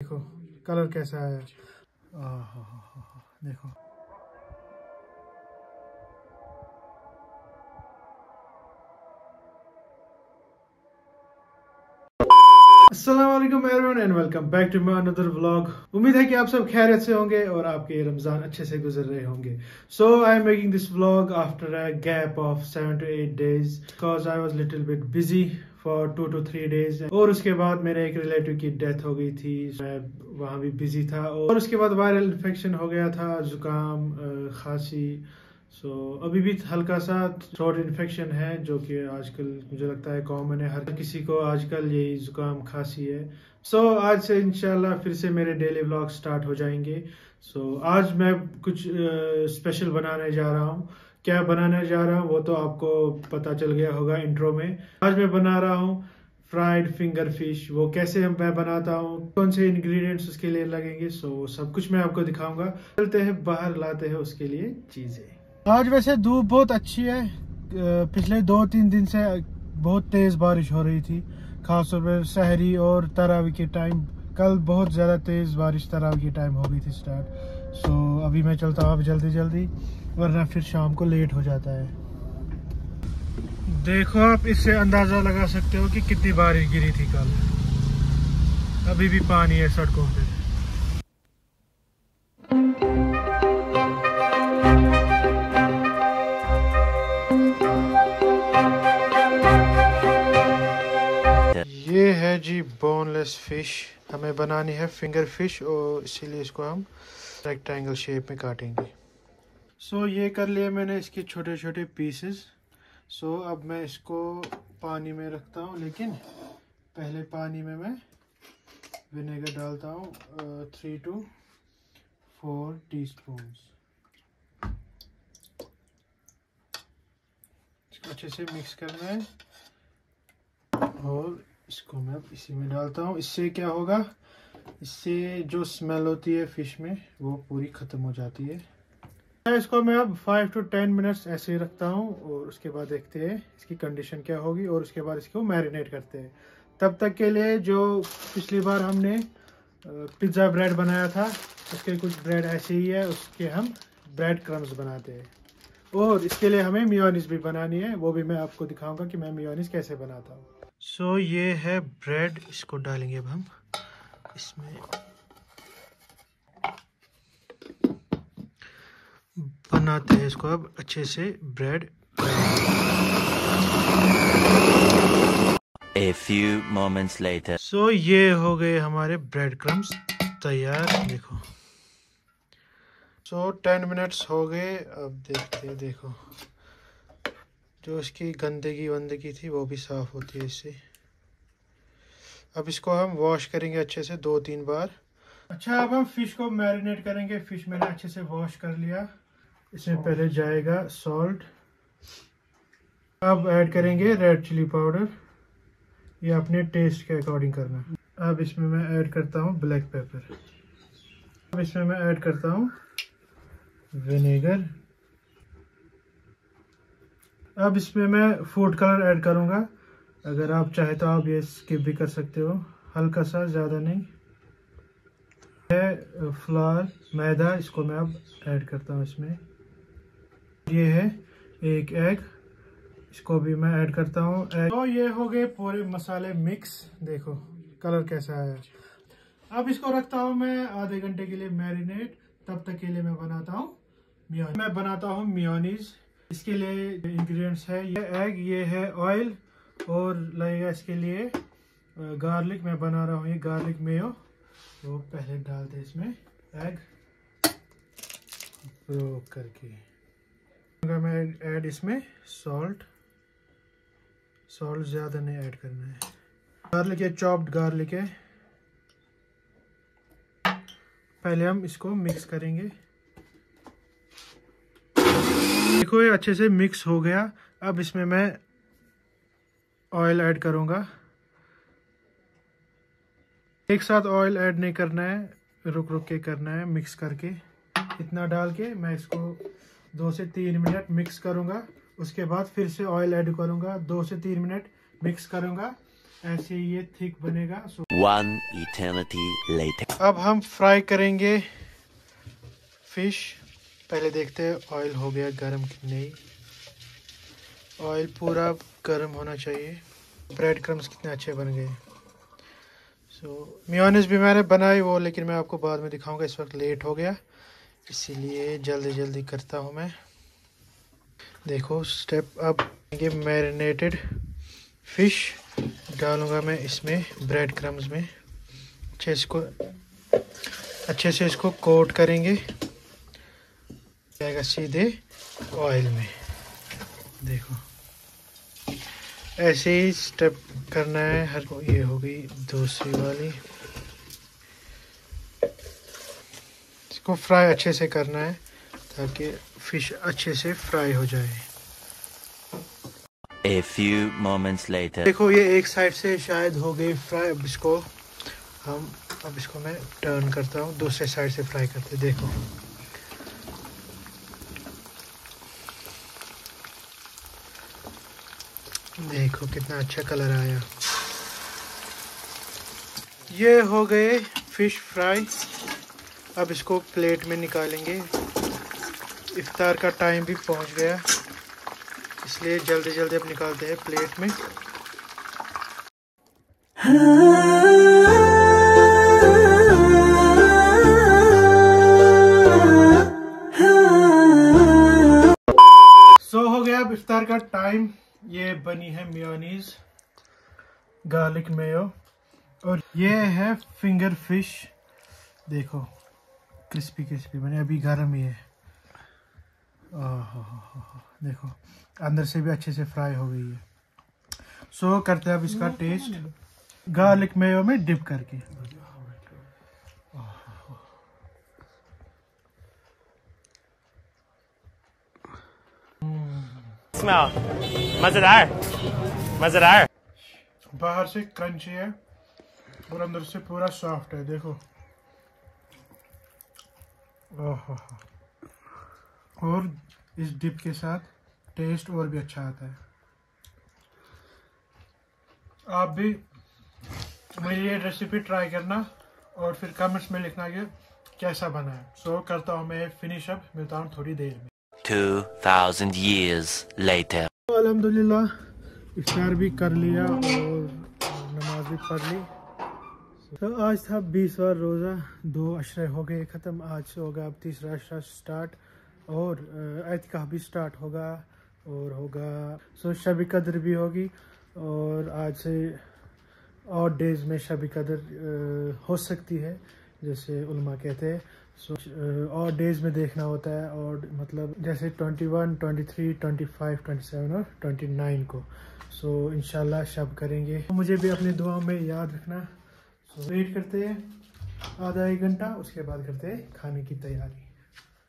देखो कलर कैसा है। देखो। Aslam and welcome back to my another vlog. उम्मीद है कि आप सब खैरियत से होंगे और आपके रमज़ान अच्छे से गुजर रहे होंगे। So I am making this vlog after a gap of seven to eight days because I was little bit busy for two to three days और उसके बाद मेरे एक रिलेटिव की डेथ हो गई थी मैं वहाँ भी बिज़ी था। और उसके बाद वायरल इन्फेक्शन हो गया था जुकाम खांसी। सो so, अभी भी हल्का सा थ्रोट इन्फेक्शन है जो कि आजकल मुझे लगता है कॉमन है। हर किसी को आजकल यही जुकाम खांसी है। सो so, आज से इनशाला फिर से मेरे डेली ब्लॉग स्टार्ट हो जाएँगे। सो so, आज मैं कुछ स्पेशल बनाने जा रहा हूँ। क्या बनाने जा रहा हूँ वो तो आपको पता चल गया होगा इंट्रो में। आज मैं बना रहा हूँ फ्राइड फिंगर फ़िश वो कैसे मैं बनाता हूँ कौन से इंग्रेडिएंट्स उसके लिए लगेंगे सो so, सब कुछ मैं आपको दिखाऊँगा। चलते हैं बाहर लाते हैं उसके लिए चीज़ें। आज वैसे धूप बहुत अच्छी है। पिछले दो तीन दिन से बहुत तेज़ बारिश हो रही थी खासतौर पर शहरी और तरावी के टाइम कल बहुत ज़्यादा तेज़ बारिश तरावी के टाइम हो गई थी स्टार्ट सो अभी मैं चलता हूँ, अब जल्दी जल्दी, वरना फिर शाम को लेट हो जाता है। देखो आप, इससे अंदाज़ा लगा सकते हो कि कितनी बारिश गिरी थी कल। अभी भी पानी है सड़कों पे। ये है जी बोनलेस फ़िश हमें बनानी है फिंगर फ़िश और इसीलिए इसको हम रेक्टेंगल शेप में काटेंगे। सो so, ये कर लिया मैंने इसके छोटे छोटे पीसेस सो so, अब मैं इसको पानी में रखता हूँ लेकिन पहले पानी में मैं विनेगर डालता हूँ three to four teaspoon अच्छे से मिक्स करना है। और इसको मैं इसी में डालता हूँ। इससे क्या होगा? इससे जो स्मेल होती है फ़िश में वो पूरी ख़त्म हो जाती है। इसको मैं अब फाइव टू टेन मिनट्स ऐसे ही रखता हूँ और उसके बाद देखते हैं इसकी कंडीशन क्या होगी और उसके बाद इसको मैरिनेट करते हैं। तब तक के लिए जो पिछली बार हमने पिज़्ज़ा ब्रेड बनाया था उसके कुछ ब्रेड ऐसे ही है उसके हम ब्रेड क्रम्स बनाते हैं। और इसके लिए हमें मियोनिस भी बनानी है वो भी मैं आपको दिखाऊँगा कि मैं मियोनिस कैसे बनाता हूँ। सो so, ये है ब्रेड इसको डालेंगे अब हम। इसमें। बनाते हैं इसको अब अच्छे से bread A few moments later. So so, ये हो गए हमारे ब्रेड क्रम्स तैयार देखो। सो टेन मिनट्स हो गए। अब देखते देखो। जो इसकी गंदगी वंदगी थी वो भी साफ़ होती है इससे। अब इसको हम वॉश करेंगे अच्छे से दो तीन बार। अच्छा अब हम फ़िश को मैरिनेट करेंगे। फ़िश मैंने अच्छे से वॉश कर लिया। इसमें पहले जाएगा सॉल्ट अब ऐड करेंगे रेड चिली पाउडर ये अपने टेस्ट के अकॉर्डिंग करना। अब इसमें मैं ऐड करता हूँ ब्लैक पेपर अब इसमें मैं ऐड करता हूँ विनेगर अब इसमें मैं फ़ूड कलर ऐड करूँगा। अगर आप चाहे तो आप ये स्किप भी कर सकते हो। हल्का सा, ज़्यादा नहीं। है फ्लावर मैदा, इसको मैं अब ऐड करता हूँ इसमें। ये है एक एग इसको भी मैं ऐड करता हूँ। तो ये हो गए पूरे मसाले मिक्स देखो कलर कैसा है अब इसको रखता हूँ मैं आधे घंटे के लिए मैरिनेट तब तक के लिए मैं बनाता हूँ मैं बनाता हूँ मियोनीज़ इसके लिए इंग्रेडिएंट्स है ये एग ये है ऑयल और लगेगा इसके लिए गार्लिक मैं बना रहा हूँ, ये गार्लिक मेयो वो पहले डाल दे इसमें एग ब्रो करके। मैं ऐड इसमें सॉल्ट सॉल्ट ज़्यादा नहीं ऐड करना है। गार्लिक है चॉप्ड गार्लिक है। पहले हम इसको मिक्स करेंगे। देखो ये अच्छे से मिक्स हो गया। अब इसमें मैं ऑयल ऐड करूँगा। एक साथ ऑयल ऐड नहीं करना है रुक रुक के करना है मिक्स करके। इतना डाल के मैं इसको दो से तीन मिनट मिक्स करूँगा। उसके बाद फिर से ऑयल ऐड करूँगा दो से तीन मिनट मिक्स करूँगा। ऐसे ये थिक बनेगा। One eternity later. अब हम फ्राई करेंगे फ़िश पहले देखते हैं ऑयल हो गया गर्म कि नहीं। ऑयल पूरा गर्म होना चाहिए। ब्रेड क्रम्स कितने अच्छे बन गए। सो so, भी मैंने बनाई वो लेकिन मैं आपको बाद में दिखाऊँगा इस वक्त लेट हो गया। इसीलिए जल्दी जल्दी करता हूँ मैं। देखो स्टेप अब ये मैरिनेटेड फ़िश डालूँगा मैं इसमें ब्रेड क्रम्स में। अच्छे इसको अच्छे से इसको कोट करेंगे। जाएगा सीधे ऑयल में। देखो। ऐसे ही स्टेप करना है हर को ये हो गई दूसरी वाली। इसको फ्राई अच्छे से करना है ताकि फ़िश अच्छे से फ्राई हो जाए। A few moments later. देखो ये एक साइड से शायद हो गई फ्राई अब इसको हम अब इसको मैं टर्न करता हूँ दूसरे साइड से फ्राई करते देखो। देखो कितना अच्छा कलर आया। ये हो गए फ़िश फ्राई। अब इसको प्लेट में निकालेंगे। इफ्तार का टाइम भी पहुँच गया। इसलिए जल्दी जल्दी अब निकालते हैं प्लेट में। सो so, हो गया अब इफ्तार का टाइम। ये बनी है मियोनीज गार्लिक मेयो और ये है फिंगर फ़िश। देखो क्रिस्पी क्रिस्पी बने अभी गर्म ही है। देखो अंदर से भी अच्छे से फ्राई हो गई है। सो so, करते हैं अब इसका टेस्ट गार्लिक मेयो में डिप करके। Smell. मज़ेदार मज़ेदार बाहर से क्रंची है और अंदर से पूरा सॉफ्ट है देखो। और इस डिप के साथ टेस्ट और भी अच्छा आता है। आप भी मेरी ये रेसिपी ट्राई करना और फिर कमेंट्स में लिखना कि कैसा बना है। सो so, करता हूँ मैं फिनिश अब मिलता हूँ थोड़ी देर में। 2000 years later. तो अल्हम्दुलिल्लाह, इफ्तार भी कर लिया और नमाज़ भी पढ़ ली। तो आज था बीसवा रोज़ा, दो अशरे हो गए, ख़त्म। आज से होगा अब तीसरा अशरा स्टार्ट और एहतिका भी स्टार्ट होगा और होगा, सो शब कदर भी होगी और आज से और डेज़ में शब कदर हो सकती है, जैसे उल्मा कहते हैं। सो और डेज़ में देखना होता है और मतलब जैसे 21, 23, 25, 27 और 29 को। सो so, इनशाला शब करेंगे। मुझे भी अपनी दुआ में याद रखना। सो so, वेट करते हैं आधा एक घंटा उसके बाद करते हैं खाने की तैयारी।